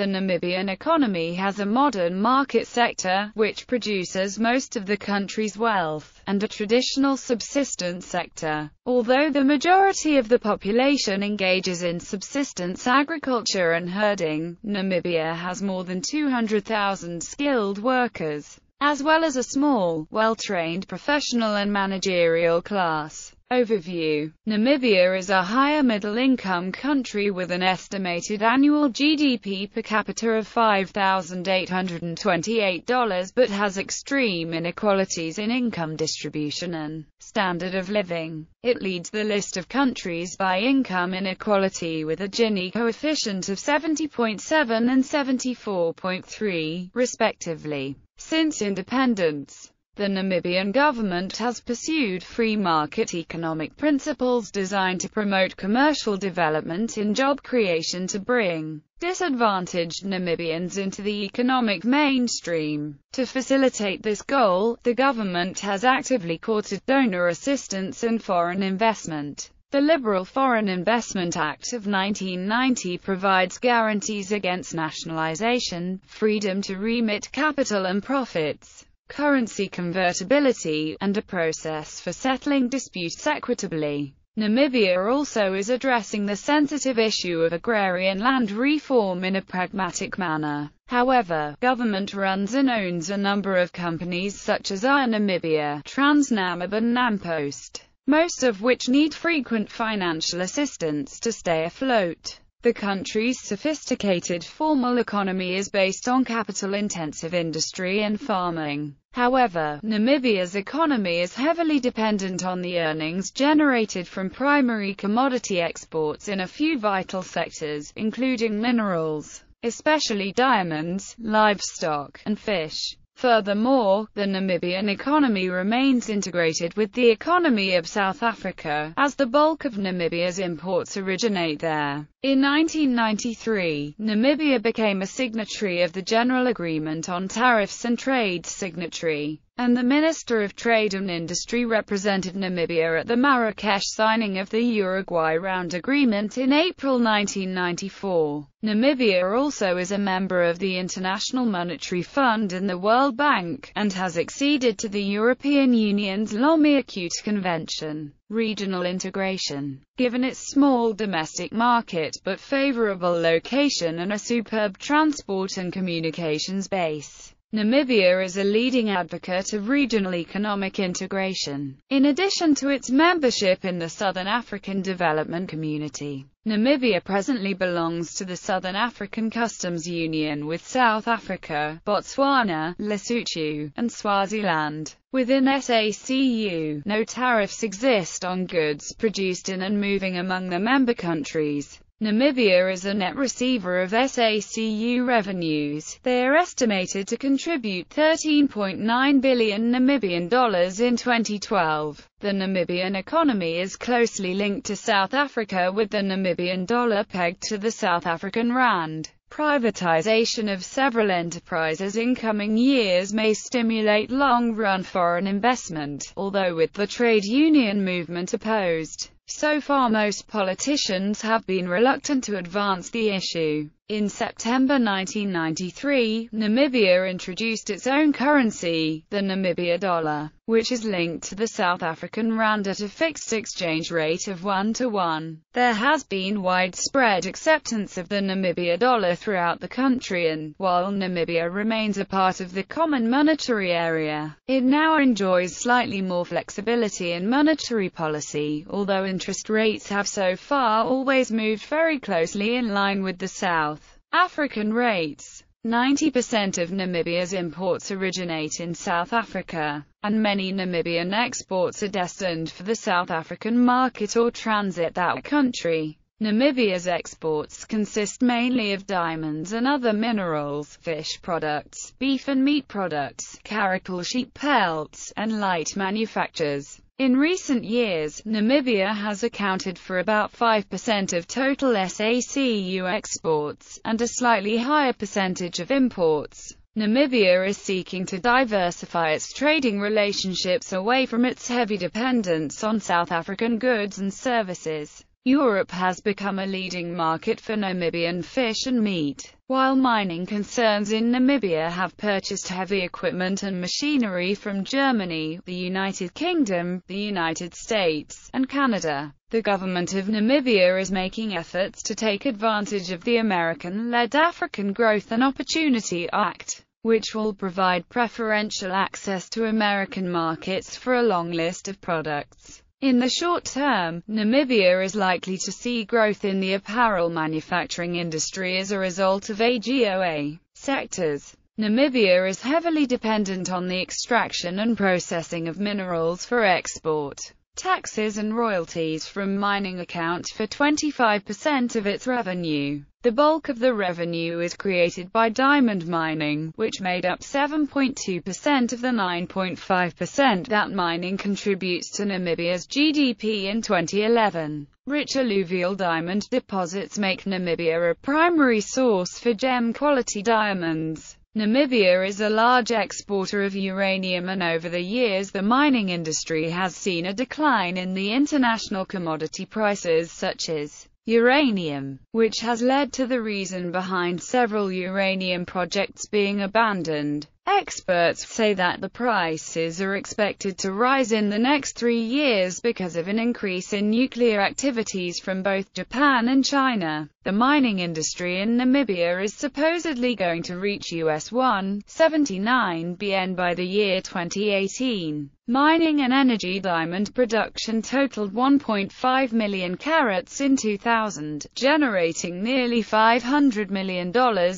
The Namibian economy has a modern market sector, which produces most of the country's wealth, and a traditional subsistence sector. Although the majority of the population engages in subsistence agriculture and herding, Namibia has more than 200,000 skilled workers, as well as a small, well-trained professional and managerial class. Overview Namibia is a higher middle-income country with an estimated annual GDP per capita of $5,828 but has extreme inequalities in income distribution and standard of living. It leads the list of countries by income inequality with a Gini coefficient of 70.7 and 74.3, respectively. Since independence, the Namibian government has pursued free market economic principles designed to promote commercial development and job creation to bring disadvantaged Namibians into the economic mainstream. To facilitate this goal, the government has actively courted donor assistance and foreign investment. The Liberal Foreign Investment Act of 1990 provides guarantees against nationalization, freedom to remit capital and profits, currency convertibility, and a process for settling disputes equitably. Namibia also is addressing the sensitive issue of agrarian land reform in a pragmatic manner. However, government runs and owns a number of companies such as Air Namibia, Transnamib and Nampost, most of which need frequent financial assistance to stay afloat. The country's sophisticated formal economy is based on capital-intensive industry and farming. However, Namibia's economy is heavily dependent on the earnings generated from primary commodity exports in a few vital sectors, including minerals, especially diamonds, livestock, and fish. Furthermore, the Namibian economy remains integrated with the economy of South Africa, as the bulk of Namibia's imports originate there. In 1993, Namibia became a signatory of the General Agreement on Tariffs and Trade signatory and the Minister of Trade and Industry represented Namibia at the Marrakesh signing of the Uruguay Round Agreement in April 1994. Namibia also is a member of the International Monetary Fund and the World Bank, and has acceded to the European Union's Lomé Acute Convention. Regional integration. Given its small domestic market but favorable location and a superb transport and communications base, Namibia is a leading advocate of regional economic integration. In addition to its membership in the Southern African Development Community, Namibia presently belongs to the Southern African Customs Union with South Africa, Botswana, Lesotho, and Swaziland. Within SACU, no tariffs exist on goods produced in and moving among the member countries. Namibia is a net receiver of SACU revenues. They are estimated to contribute 13.9 billion Namibian dollars in 2012. The Namibian economy is closely linked to South Africa with the Namibian dollar pegged to the South African rand. Privatization of several enterprises in coming years may stimulate long-run foreign investment, although with the trade union movement opposed. So far most politicians have been reluctant to advance the issue. In September 1993, Namibia introduced its own currency, the Namibia dollar, which is linked to the South African rand at a fixed exchange rate of 1 to 1. There has been widespread acceptance of the Namibia dollar throughout the country and, while Namibia remains a part of the common monetary area, it now enjoys slightly more flexibility in monetary policy, although interest rates have so far always moved very closely in line with the South. African rates 90% of Namibia's imports originate in South Africa, and many Namibian exports are destined for the South African market or transit that country. Namibia's exports consist mainly of diamonds and other minerals, fish products, beef and meat products, karakul sheep pelts, and light manufactures. In recent years, Namibia has accounted for about 5% of total SACU exports, and a slightly higher percentage of imports. Namibia is seeking to diversify its trading relationships away from its heavy dependence on South African goods and services. Europe has become a leading market for Namibian fish and meat, while mining concerns in Namibia have purchased heavy equipment and machinery from Germany, the United Kingdom, the United States, and Canada. The government of Namibia is making efforts to take advantage of the American-led African Growth and Opportunity Act, which will provide preferential access to American markets for a long list of products. In the short term, Namibia is likely to see growth in the apparel manufacturing industry as a result of AGOA sectors. Namibia is heavily dependent on the extraction and processing of minerals for export. Taxes and royalties from mining account for 25% of its revenue. The bulk of the revenue is created by diamond mining, which made up 7.2% of the 9.5% that mining contributes to Namibia's GDP in 2011. Rich alluvial diamond deposits make Namibia a primary source for gem-quality diamonds. Namibia is a large exporter of uranium and over the years the mining industry has seen a decline in the international commodity prices such as uranium, which has led to the reason behind several uranium projects being abandoned. Experts say that the prices are expected to rise in the next three years because of an increase in nuclear activities from both Japan and China. The mining industry in Namibia is supposedly going to reach US 179 BN by the year 2018. Mining and energy diamond production totaled 1.5 million carats in 2000, generating nearly $500 million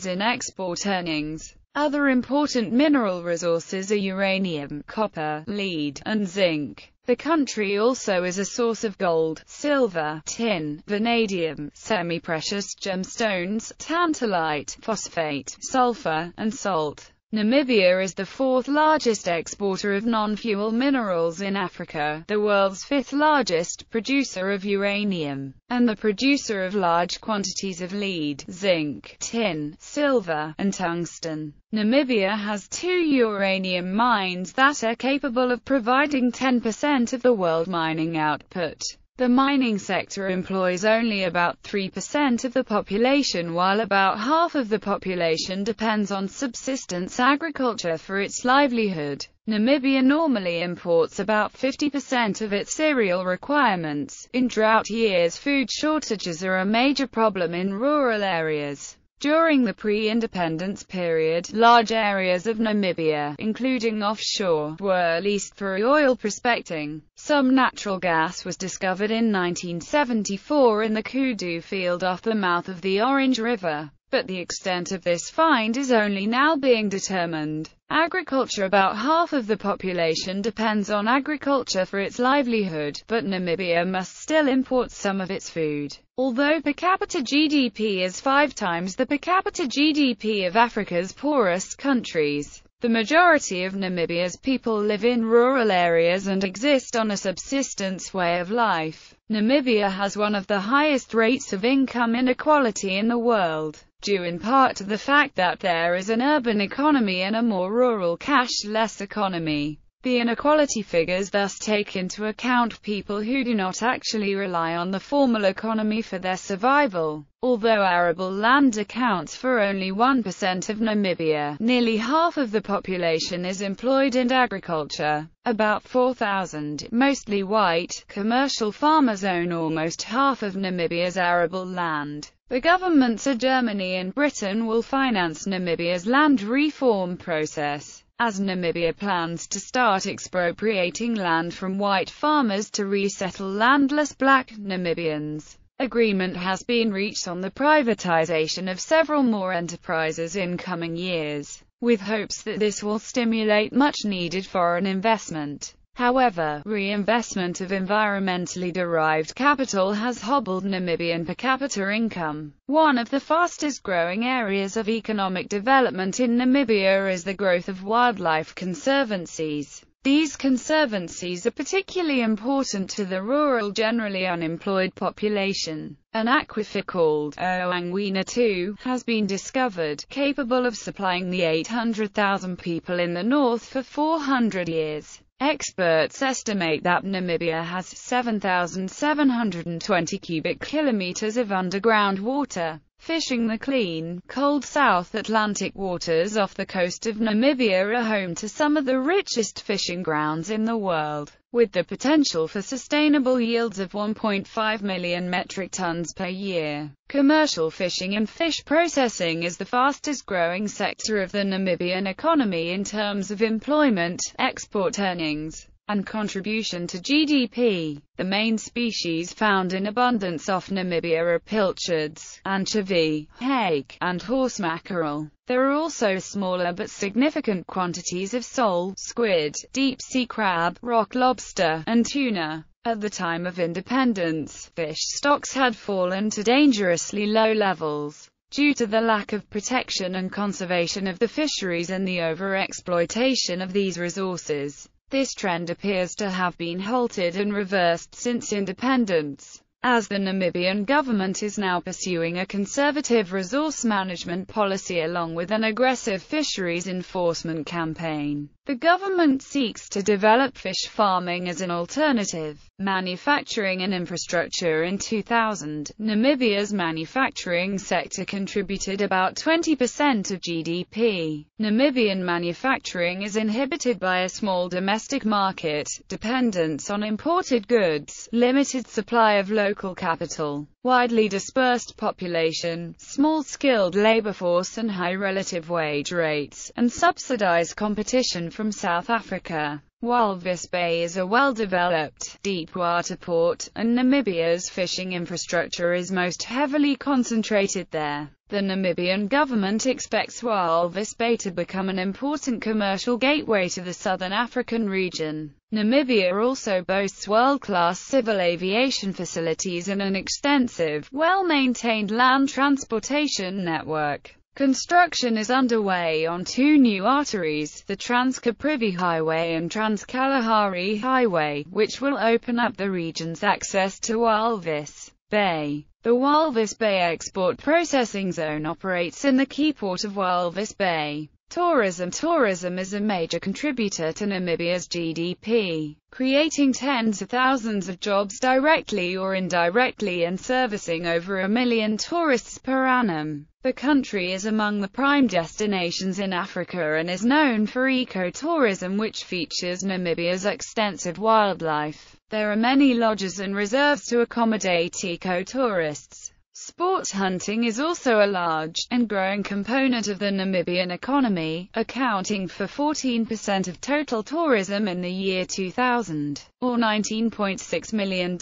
in export earnings. Other important mineral resources are uranium, copper, lead, and zinc. The country also is a source of gold, silver, tin, vanadium, semi-precious gemstones, tantalite, phosphate, sulfur, and salt. Namibia is the fourth largest exporter of non-fuel minerals in Africa, the world's fifth largest producer of uranium, and the producer of large quantities of lead, zinc, tin, silver, and tungsten. Namibia has two uranium mines that are capable of providing 10% of the world mining output. The mining sector employs only about 3% of the population while about half of the population depends on subsistence agriculture for its livelihood. Namibia normally imports about 50% of its cereal requirements. In drought years food shortages are a major problem in rural areas. During the pre-independence period, large areas of Namibia, including offshore, were leased for oil prospecting. Some natural gas was discovered in 1974 in the Kudu field off the mouth of the Orange River but the extent of this find is only now being determined. Agriculture About half of the population depends on agriculture for its livelihood, but Namibia must still import some of its food. Although per capita GDP is five times the per capita GDP of Africa's poorest countries, the majority of Namibia's people live in rural areas and exist on a subsistence way of life. Namibia has one of the highest rates of income inequality in the world due in part to the fact that there is an urban economy and a more rural cash-less economy. The inequality figures thus take into account people who do not actually rely on the formal economy for their survival. Although arable land accounts for only 1% of Namibia, nearly half of the population is employed in agriculture. About 4,000, mostly white, commercial farmers own almost half of Namibia's arable land. The governments of Germany and Britain will finance Namibia's land reform process, as Namibia plans to start expropriating land from white farmers to resettle landless black Namibians. Agreement has been reached on the privatization of several more enterprises in coming years, with hopes that this will stimulate much-needed foreign investment. However, reinvestment of environmentally derived capital has hobbled Namibian per capita income. One of the fastest growing areas of economic development in Namibia is the growth of wildlife conservancies. These conservancies are particularly important to the rural generally unemployed population. An aquifer called Ohangwena 2 has been discovered, capable of supplying the 800,000 people in the north for 400 years. Experts estimate that Namibia has 7,720 cubic kilometers of underground water. Fishing the clean, cold South Atlantic waters off the coast of Namibia are home to some of the richest fishing grounds in the world, with the potential for sustainable yields of 1.5 million metric tons per year. Commercial fishing and fish processing is the fastest growing sector of the Namibian economy in terms of employment, export earnings, and contribution to GDP. The main species found in abundance off Namibia are pilchards, anchovy, hake, and horse mackerel. There are also smaller but significant quantities of sole, squid, deep-sea crab, rock lobster, and tuna. At the time of independence, fish stocks had fallen to dangerously low levels due to the lack of protection and conservation of the fisheries and the overexploitation of these resources. This trend appears to have been halted and reversed since independence, as the Namibian government is now pursuing a conservative resource management policy along with an aggressive fisheries enforcement campaign. The government seeks to develop fish farming as an alternative, manufacturing and infrastructure in 2000. Namibia's manufacturing sector contributed about 20% of GDP. Namibian manufacturing is inhibited by a small domestic market, dependence on imported goods, limited supply of local capital, widely dispersed population, small skilled labor force and high relative wage rates, and subsidized competition from South Africa. Walvis Bay is a well-developed, deep-water port, and Namibia's fishing infrastructure is most heavily concentrated there. The Namibian government expects Walvis Bay to become an important commercial gateway to the southern African region. Namibia also boasts world-class civil aviation facilities and an extensive, well-maintained land transportation network. Construction is underway on two new arteries, the Trans-Caprivi Highway and Trans-Kalahari Highway, which will open up the region's access to Walvis Bay. The Walvis Bay Export Processing Zone operates in the key port of Walvis Bay. Tourism Tourism is a major contributor to Namibia's GDP, creating tens of thousands of jobs directly or indirectly and servicing over a million tourists per annum. The country is among the prime destinations in Africa and is known for ecotourism which features Namibia's extensive wildlife. There are many lodges and reserves to accommodate ecotourists. Sport hunting is also a large and growing component of the Namibian economy, accounting for 14% of total tourism in the year 2000, or $19.6 million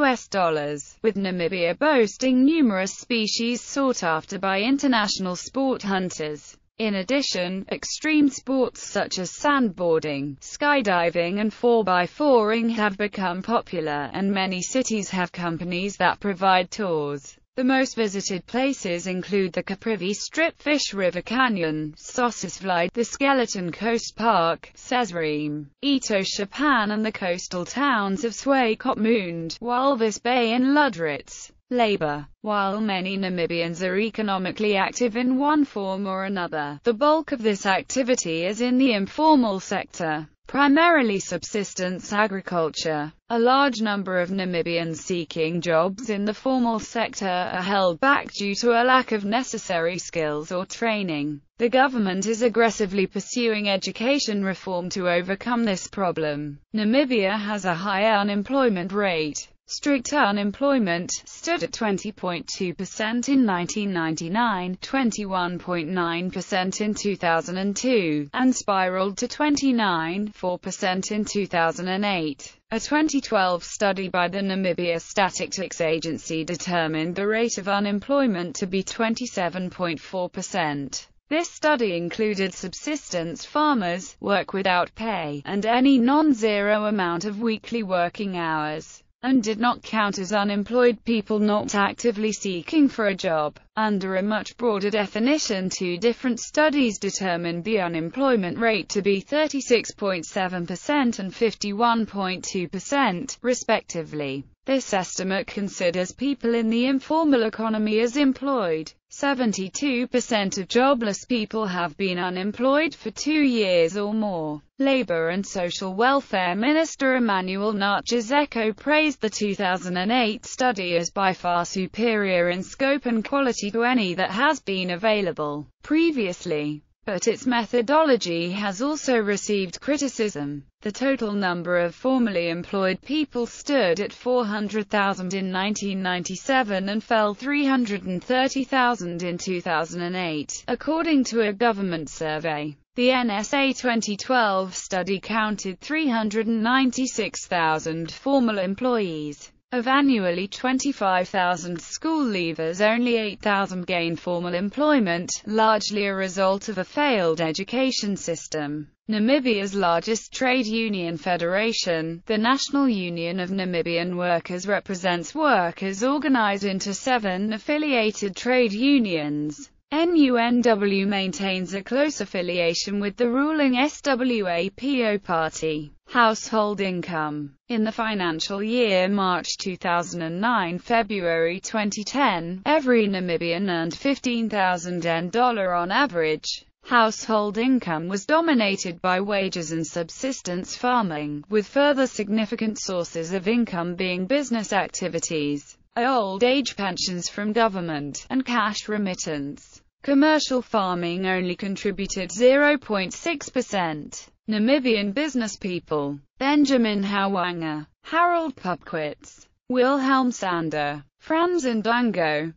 US dollars, with Namibia boasting numerous species sought after by international sport hunters. In addition, extreme sports such as sandboarding, skydiving and 4x4ing have become popular, and many cities have companies that provide tours. The most visited places include the Caprivi Strip Fish River Canyon, Sossusvlei, the Skeleton Coast Park, Sesriem, Etosha Pan and the coastal towns of Swakopmund, Walvis Bay and Lüderitz. Labor. While many Namibians are economically active in one form or another, the bulk of this activity is in the informal sector primarily subsistence agriculture. A large number of Namibians seeking jobs in the formal sector are held back due to a lack of necessary skills or training. The government is aggressively pursuing education reform to overcome this problem. Namibia has a high unemployment rate. Strict unemployment stood at 20.2% in 1999, 21.9% in 2002, and spiraled to 29.4% in 2008. A 2012 study by the Namibia Statistics Agency determined the rate of unemployment to be 27.4%. This study included subsistence farmers, work without pay, and any non-zero amount of weekly working hours and did not count as unemployed people not actively seeking for a job. Under a much broader definition two different studies determined the unemployment rate to be 36.7% and 51.2%, respectively. This estimate considers people in the informal economy as employed. 72% of jobless people have been unemployed for two years or more. Labour and Social Welfare Minister Immanuel Ngatjizeko praised the 2008 study as by far superior in scope and quality to any that has been available previously but its methodology has also received criticism. The total number of formally employed people stood at 400,000 in 1997 and fell 330,000 in 2008, according to a government survey. The NSA 2012 study counted 396,000 formal employees. Of annually 25,000 school leavers only 8,000 gained formal employment, largely a result of a failed education system. Namibia's largest trade union federation, the National Union of Namibian Workers represents workers organized into seven affiliated trade unions. NUNW maintains a close affiliation with the ruling SWAPO party. Household income. In the financial year March 2009 February 2010, every Namibian earned $15,000 on average. Household income was dominated by wages and subsistence farming, with further significant sources of income being business activities, old age pensions from government, and cash remittance. Commercial farming only contributed 0.6%. Namibian businesspeople Benjamin Hauwanga, Harold Pupkewitz, Wilhelm Sander, Frans Indongo,